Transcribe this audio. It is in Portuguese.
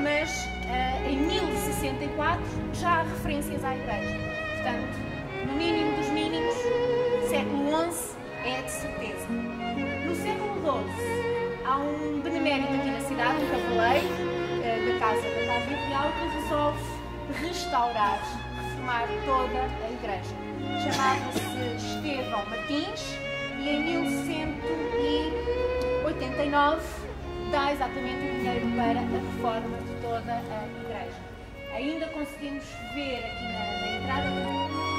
1134 já há referências à igreja. Portanto, no mínimo dos mínimos, século XI é de certeza. No século XII há um benemérito aqui na cidade, um cavaleiro eh, da casa da casa real que resolve restaurar, reformar toda a igreja. Chamava-se Estevão Martins e em 1189 dá exatamente o dinheiro para a reforma toda a igreja. Ainda conseguimos ver aqui na, na entrada